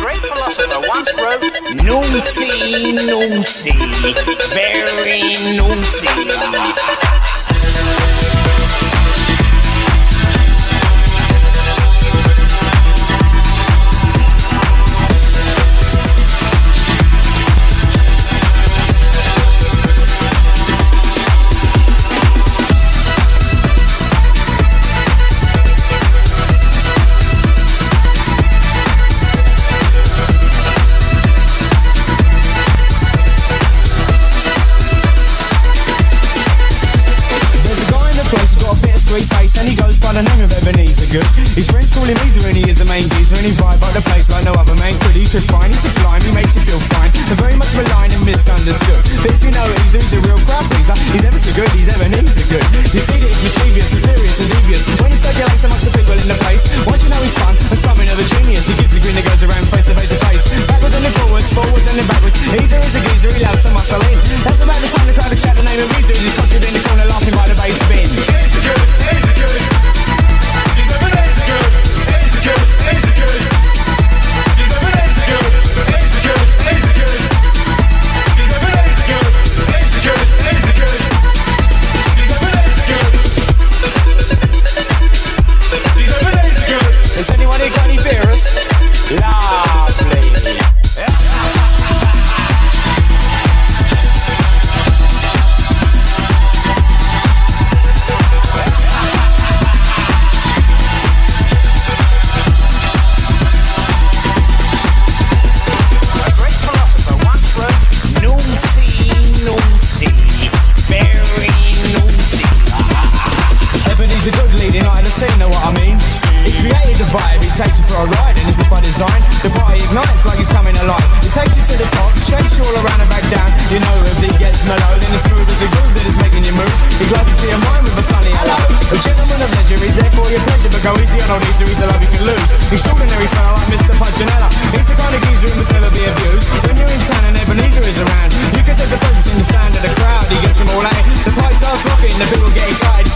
great philosopher once wrote, Naughty, naughty, very naughty. The name Ebeneezer Goode. His friends call him Easer and he is the main geezer and he vibe up the place like no other man could. He's refined, he's sublime, he makes you feel fine. They're very much maligned and misunderstood. But if you know Easer, he's a real crowd pleaser. He's ever so good, he's Ebeneezer Goode. You see that he's mischievous, mysterious and devious. When he circulates amongst the people in the place, once you know he's fun and something of a genius, he gives a grin that goes around face to face to face. Backwards and then forwards, forwards and then backwards. Easer is a takes you for a ride, and is it by design? The party ignites like it's coming alive. It takes you to the top, shakes you all around and back down. You know as it gets mellow, then it's smooth as a groove that is making you move. You glance into your mind with a sunny hello. A gentleman of leisure is there for your pleasure, but go easy on all these, he's a love you can lose. Extraordinary fella like Mr. Punchinella. He's the kind of geezer who must never be abused. When you're in town and Ebeneezer is around, you can set the presence in the sand of the crowd. He gets them all out. The pipe starts rocking, the people get excited.